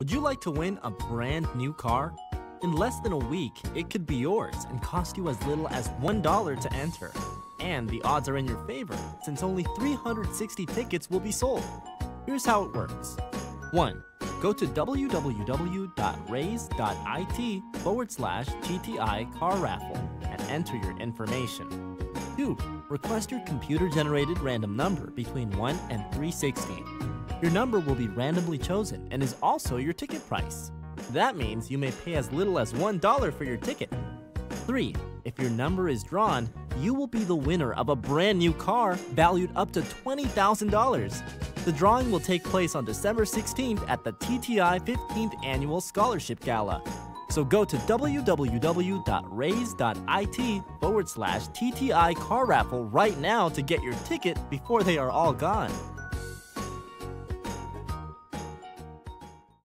Would you like to win a brand new car? In less than a week, it could be yours and cost you as little as $1 to enter. And the odds are in your favor since only 360 tickets will be sold. Here's how it works 1. Go to www.raise.it forward slash TTI car raffle and enter your information. 2. Request your computer generated random number between 1 and 360. Your number will be randomly chosen and is also your ticket price. That means you may pay as little as $1 for your ticket. 3. If your number is drawn, you will be the winner of a brand new car valued up to $20,000. The drawing will take place on December 16th at the TTI 15th Annual Scholarship Gala. So go to www.raise.it forward slash TTI car raffle right now to get your ticket before they are all gone.